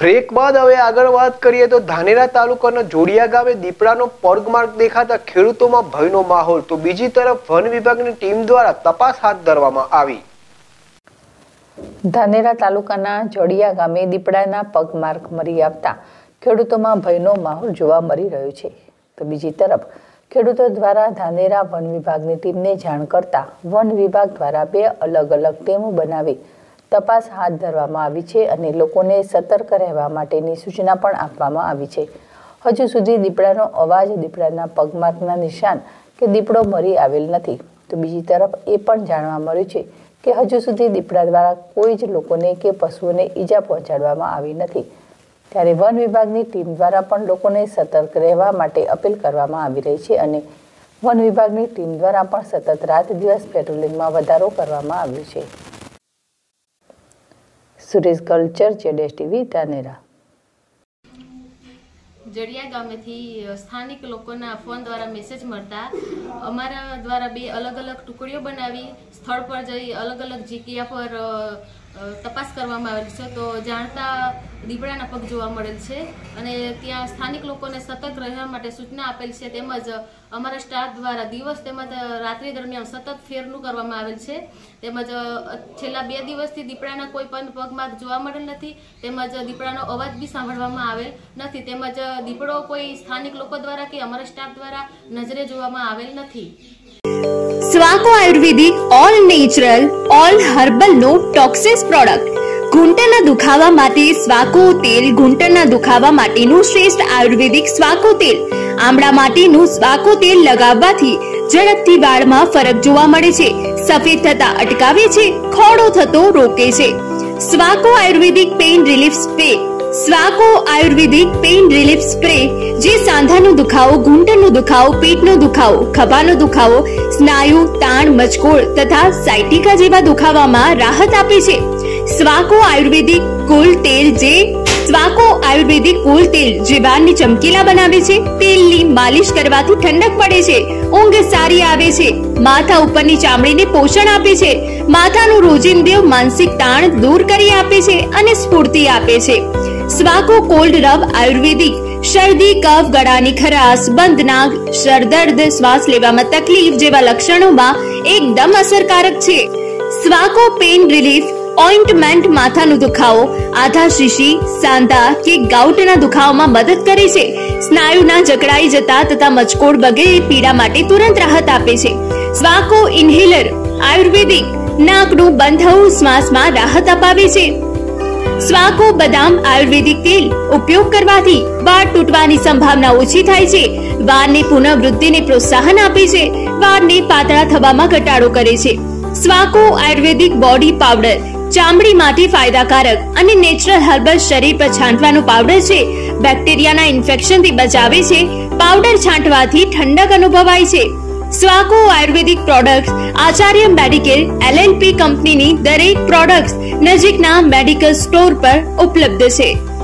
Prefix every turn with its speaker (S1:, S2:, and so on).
S1: Break બાદ હવે આગળ વાત કરીએ તો ધાનેરા તાલુકાના જોડિયા ગામે દીપડાનો પગમાર્ગ દેખાતા ખેડૂતોમાં ભયનો માહોલ. તો બીજી તરફ વન વિભાગની ટીમ દ્વારા તપાસ હાથ ધરવામાં આવી.
S2: ધાનેરા તાલુકાના જોડિયા ગામે દીપડાના પગમાર્ગ મરી આવતા ખેડૂતોમાં ભયનો માહોલ જોવા મળી રહ્યો છે. તો બીજી તરફ ખેડૂતો દ્વારા ધાનેરા વન વિભાગની ટીમને જાણ કરતા વન વિભાગ દ્વારા બે અલગ અલગ ટીમો બનાવી તપાસ હાથ ધરવામાં આવી છે અને લોકોને સતર્ક રહેવા માટેની સૂચના પણ આપવામાં આવી છે. હજુ સુધી દીપડાનો અવાજ દીપડાના પગમાર્કના નિશાન કે દીપડો મરી આવેલ નથી. તો બીજી તરફ એ પણ જાણવા મળ્યું છે કે હજુ સુધી દીપડા દ્વારા કોઈ જ લોકોને કે પશુઓને ઈજા પહોંચાડવામાં આવી નથી. ત્યારે વન વિભાગની ટીમ દ્વારા પણ લોકોને સતર્ક રહેવા માટે અપીલ કરવામાં આવી રહી છે અને વન વિભાગની ટીમ દ્વારા પણ સતત રાત દિવસ પેટ્રોલિંગમાં વધારો કરવામાં આવ્યો છે. સુરેશ કલ્ચર જેડેશ ટીવી, ધાનેરા.
S3: જડિયા ગામેથી સ્થાનિક લોકોના ફોન દ્વારા મેસેજ મળતા, અમારા દ્વારા બે અલગ અલગ ટુકડીઓ બનાવી સ્થળ પર જઈ અલગ અલગ જગ્યા પર તપાસ કરવામાં આવેલ છે. તો જાણતા દીપડાના પગ જોવા મળેલ છે અને ત્યાં સ્થાનિક લોકોને સતત રહેવા માટે સૂચના આપેલ છે. તેમજ અમારા સ્ટાફ દ્વારા દિવસ તેમજ રાત્રિ દરમિયાન સતત ફેરનું કરવામાં આવેલ છે. તેમજ છેલ્લા બે દિવસથી દીપડાના કોઈ પણ પગમાં જોવા મળેલ નથી. તેમજ દીપડાનો અવાજ બી સાંભળવામાં આવેલ નથી. તેમજ દીપડો કોઈ સ્થાનિક લોકો દ્વારા કે અમારા સ્ટાફ દ્વારા નજરે જોવામાં આવેલ નથી.
S4: સ્વાકો ayurvedic all natural all herbal no toxins product ઘૂંટણના દુખાવા માટે સ્વાકો તેલ, ઘૂંટણના દુખાવા માટેનું શ્રેષ્ઠ આયુર્વેદિક સ્વાકો તેલ. આમળા માટેનું સ્વાકો તેલ લગાવવાથી ઝડપથી વાળમાં ફરક જોવા મળે છે. સફેદ થતા અટકાવે છે, ખોડો થતો રોકે છે. Swaco Ayurvedic pain relief spray Swaco Ayurvedic pain relief spray જે સાંધાનો દુખાવો, ઘૂંટણનો દુખાવો, પેટનો દુખાવો, ખભાનો દુખાવો, સ્નાયુ, તાણ, મચકોળ તથા સાયટિકા જેવા દુખાવામાં રાહત આપે છે. સ્વાકો આયુર્વેદિક કુલ તેલ જે સ્વાકો આયુર્વેદિક કુલ તેલ જે વાળને ચમકીલા બનાવે છે, તેલની માલિશ કરવાથી ઠંડક પડે છે. ઊંઘ સારી આવે છે. માથા ઉપરની ચામડીને પોષણ આપે છે. માથાનું રોજિંદુ માનસિક તાણ દૂર કરી આપે છે અને સ્ફૂર્તિ આપે છે. સ્વાકો કોલ્ડ રબ આયુર્વેદિક, શરદી, કફ, ગળાની ખરાશ, બંધ નાક, શરદર્દ, શ્વાસ લેવામાં તકલીફ જેવા લક્ષણોમાં એકદમ અસરકારક છે. સ્વાકો પેઇન રિલીફ, ઓઇન્ટમેન્ટ માથાનો દુખાવો, આધા શીશી, સાંધા કે ગાઉટના દુખાવામાં મદદ કરે છે. સ્નાયુના જકડાઈ જતા તથા મચકોડ વગેરે પીડા માટે તુરંત રાહત આપે છે. સ્વાકો ઇન્હેલર, આયુર્વેદિક, નાકનું બંધાવું શ્વાસમાં રાહત અપાવે છે. સ્વાકો બદામ, આયુર્વેદિક તેલ ઉપયોગ કરવાથી વાળ તૂટવાની સંભાવના ઓછી થાય છે. વાળની પુનઃવૃદ્ધિને પ્રોત્સાહન આપે છે. વાળને પાતળા થવામાં ઘટાડો કરે છે. સ્વાકો આયુર્વેદિક બોડી પાવડર ચામડી માટે ફાયદાકારક અને નેચરલ હર્બલ શરીર પર છાંટવાનો પાવડર છે. બેક્ટેરિયાના ઇન્ફેક્શનથી બચાવે છે. પાવડર છાંટવાથી ઠંડક અનુભવાય છે. Swaco Ayurvedic products Acharya medicare LNP કંપનીની દરેક પ્રોડક્ટ્સ નજીકના મેડિકલ સ્ટોર પર ઉપલબ્ધ છે.